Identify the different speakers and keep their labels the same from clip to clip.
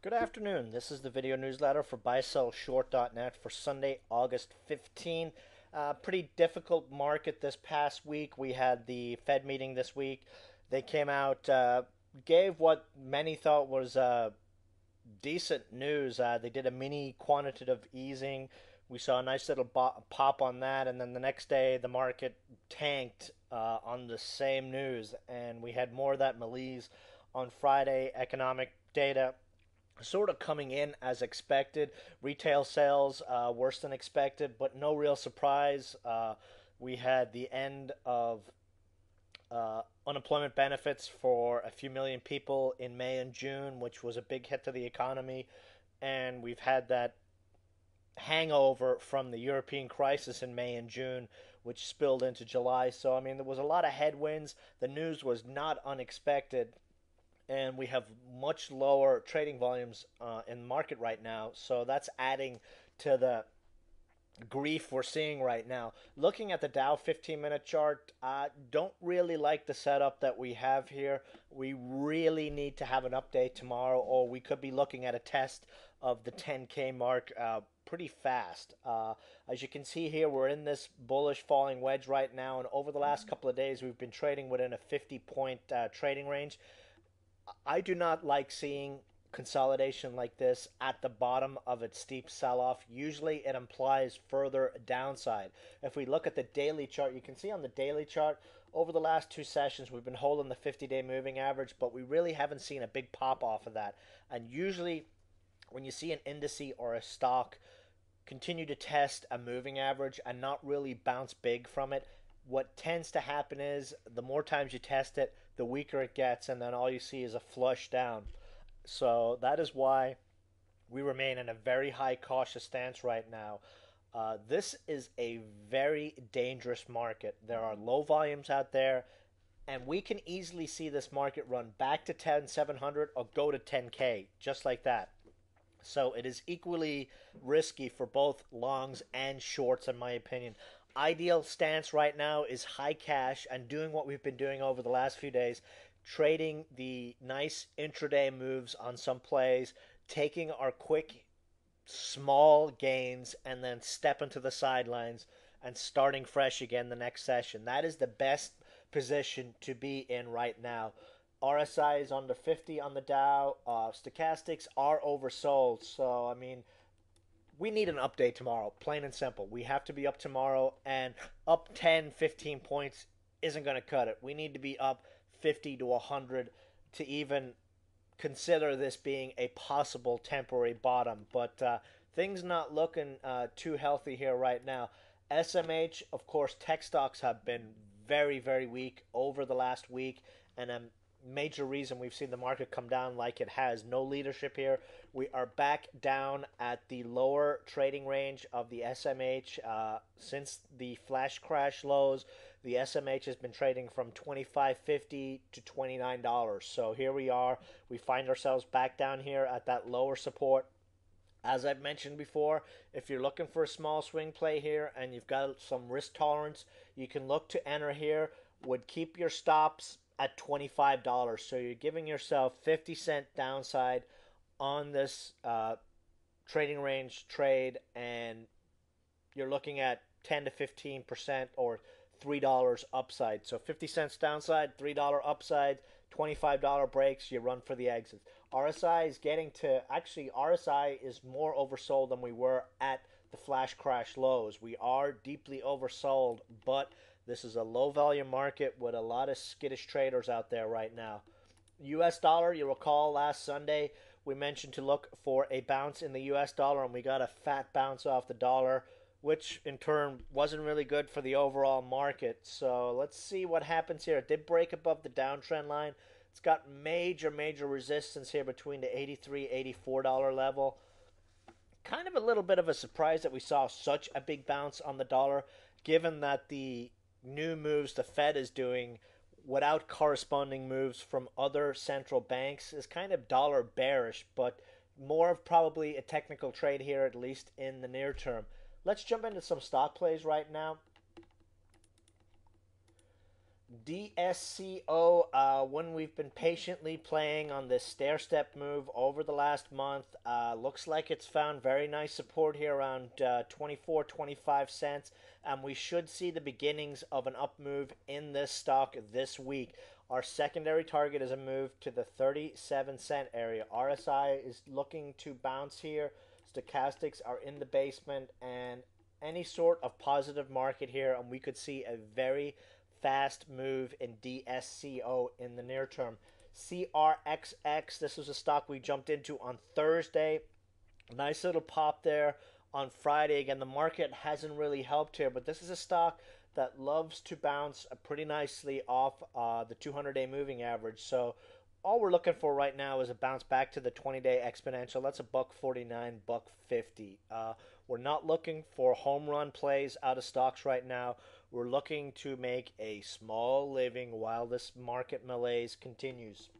Speaker 1: Good afternoon. This is the video newsletter for buysellshort.net for Sunday, August 15. Uh, pretty difficult market this past week. We had the Fed meeting this week. They came out, uh, gave what many thought was uh, decent news. Uh, they did a mini quantitative easing. We saw a nice little pop on that, and then the next day the market tanked uh, on the same news, and we had more of that malaise on Friday. Economic data sort of coming in as expected. Retail sales uh, worse than expected, but no real surprise. Uh, we had the end of uh, unemployment benefits for a few million people in May and June, which was a big hit to the economy. And we've had that hangover from the European crisis in May and June, which spilled into July. So, I mean, there was a lot of headwinds. The news was not unexpected and we have much lower trading volumes uh, in the market right now. So that's adding to the grief we're seeing right now. Looking at the Dow 15 minute chart, I don't really like the setup that we have here. We really need to have an update tomorrow, or we could be looking at a test of the 10K mark uh, pretty fast. Uh, as you can see here, we're in this bullish falling wedge right now, and over the last couple of days, we've been trading within a 50 point uh, trading range. I do not like seeing consolidation like this at the bottom of its steep sell off. Usually it implies further downside. If we look at the daily chart, you can see on the daily chart over the last two sessions we've been holding the 50 day moving average, but we really haven't seen a big pop off of that. And usually when you see an indice or a stock continue to test a moving average and not really bounce big from it, what tends to happen is the more times you test it, the weaker it gets, and then all you see is a flush down. So that is why we remain in a very high cautious stance right now. Uh, this is a very dangerous market. There are low volumes out there, and we can easily see this market run back to 10,700 or go to 10K, just like that. So it is equally risky for both longs and shorts, in my opinion ideal stance right now is high cash and doing what we've been doing over the last few days, trading the nice intraday moves on some plays, taking our quick small gains and then stepping to the sidelines and starting fresh again the next session. That is the best position to be in right now. RSI is under 50 on the Dow. Uh, stochastics are oversold. So, I mean, we need an update tomorrow, plain and simple. We have to be up tomorrow, and up 10, 15 points isn't going to cut it. We need to be up 50 to 100 to even consider this being a possible temporary bottom. But uh, things not looking uh, too healthy here right now. SMH, of course, tech stocks have been very, very weak over the last week, and I'm major reason we've seen the market come down like it has. No leadership here. We are back down at the lower trading range of the SMH uh, since the flash crash lows. The SMH has been trading from twenty five fifty to twenty nine dollars. So here we are. We find ourselves back down here at that lower support. As I've mentioned before, if you're looking for a small swing play here and you've got some risk tolerance, you can look to enter here. Would keep your stops at $25. So you're giving yourself 50 cent downside on this uh, trading range trade, and you're looking at 10 to 15% or $3 upside. So 50 cents downside, $3 upside, $25 breaks, you run for the exit. RSI is getting to actually, RSI is more oversold than we were at the flash crash lows. We are deeply oversold, but this is a low volume market with a lot of skittish traders out there right now. US dollar, you recall last Sunday we mentioned to look for a bounce in the US dollar and we got a fat bounce off the dollar, which in turn wasn't really good for the overall market. So let's see what happens here. It did break above the downtrend line. It's got major, major resistance here between the 83 $84 level. Kind of a little bit of a surprise that we saw such a big bounce on the dollar, given that the new moves the Fed is doing without corresponding moves from other central banks is kind of dollar bearish, but more of probably a technical trade here, at least in the near term. Let's jump into some stock plays right now. DSCO, uh, when we've been patiently playing on this stair step move over the last month, uh, looks like it's found very nice support here around uh, 24, 25 cents, and we should see the beginnings of an up move in this stock this week. Our secondary target is a move to the 37 cent area. RSI is looking to bounce here. Stochastics are in the basement, and any sort of positive market here, and we could see a very fast move in DSCO in the near term. CRXX, this was a stock we jumped into on Thursday. Nice little pop there on Friday. Again, the market hasn't really helped here, but this is a stock that loves to bounce pretty nicely off uh, the 200 day moving average. So all we're looking for right now is a bounce back to the 20 day exponential. That's a buck 49, buck 50. Uh, we're not looking for home run plays out of stocks right now. We're looking to make a small living while this market malaise continues.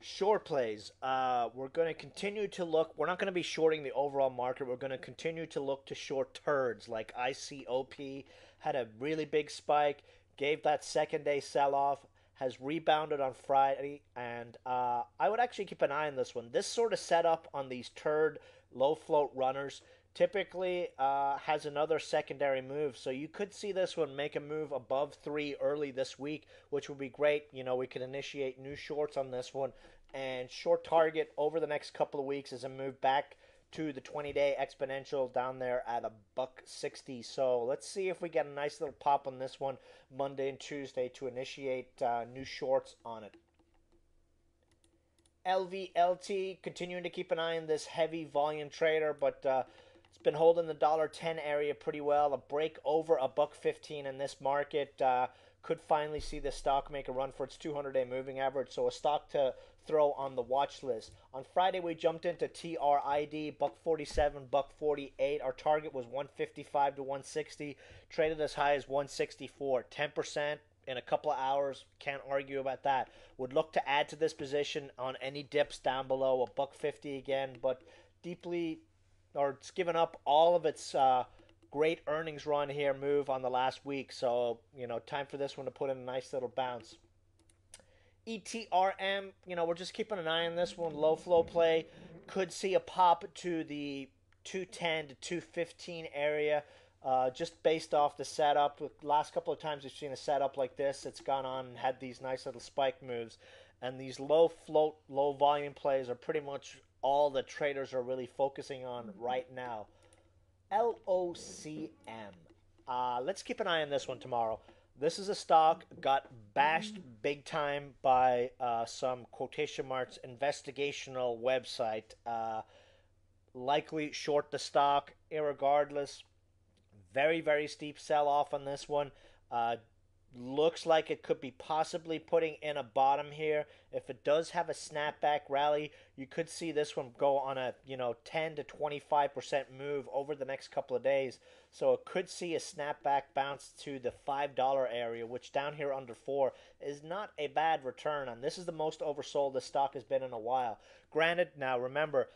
Speaker 1: Short plays. Uh, we're going to continue to look. We're not going to be shorting the overall market. We're going to continue to look to short turds like ICOP had a really big spike, gave that second day sell off, has rebounded on Friday, and uh, I would actually keep an eye on this one. This sort of setup on these turd low float runners typically uh, has another secondary move. So you could see this one make a move above three early this week, which would be great. You know, we could initiate new shorts on this one. And short target over the next couple of weeks is a move back to the 20 day exponential down there at a buck 60. So let's see if we get a nice little pop on this one Monday and Tuesday to initiate uh, new shorts on it. LVLT continuing to keep an eye on this heavy volume trader, but uh, it's been holding the dollar ten area pretty well. A break over a buck fifteen in this market uh, could finally see the stock make a run for its 200 day moving average. So a stock to throw on the watch list. On Friday we jumped into TRID buck 47, buck 48. Our target was 155 to 160. Traded as high as 164. 10% in a couple of hours. Can't argue about that. Would look to add to this position on any dips down below a buck 50 again, but deeply or it's given up all of its uh, great earnings run here move on the last week. So, you know, time for this one to put in a nice little bounce. ETRM, you know, we're just keeping an eye on this one. Low flow play could see a pop to the 210 to 215 area. Uh, just based off the setup, last couple of times we've seen a setup like this, it's gone on and had these nice little spike moves. And these low float, low volume plays are pretty much all the traders are really focusing on right now. LOCM. Uh, let's keep an eye on this one tomorrow. This is a stock got bashed big time by uh, some quotation marks investigational website. Uh, likely short the stock, irregardless. Very very steep sell off on this one. Looks like it could be possibly putting in a bottom here. If it does have a snapback rally, you could see this one go on a, you know, 10 to 25% move over the next couple of days. So it could see a snapback bounce to the $5 area, which down here under 4 is not a bad return and this is the most oversold the stock has been in a while. Granted, now remember,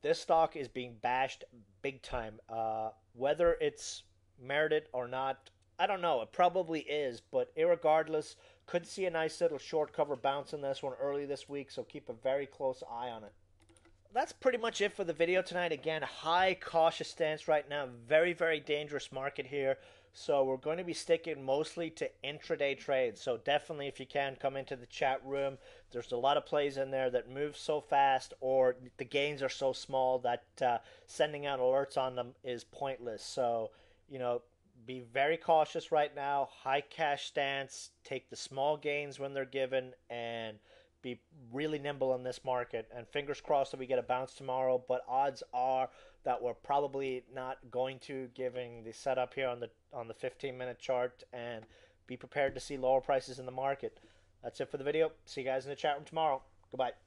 Speaker 1: this stock is being bashed big time. Uh, whether it's merited or not, I don't know. It probably is, but irregardless, could see a nice little short cover bounce in this one early this week, so keep a very close eye on it. That's pretty much it for the video tonight. Again, high cautious stance right now. Very, very dangerous market here. So we're going to be sticking mostly to intraday trades. So definitely, if you can, come into the chat room. There's a lot of plays in there that move so fast, or the gains are so small that uh, sending out alerts on them is pointless. So you know, be very cautious right now. High cash stance. Take the small gains when they're given, and be really nimble in this market. And fingers crossed that we get a bounce tomorrow. But odds are that we're probably not going to, giving the setup here on the on the 15 minute chart. And be prepared to see lower prices in the market. That's it for the video. See you guys in the chat room tomorrow. Goodbye.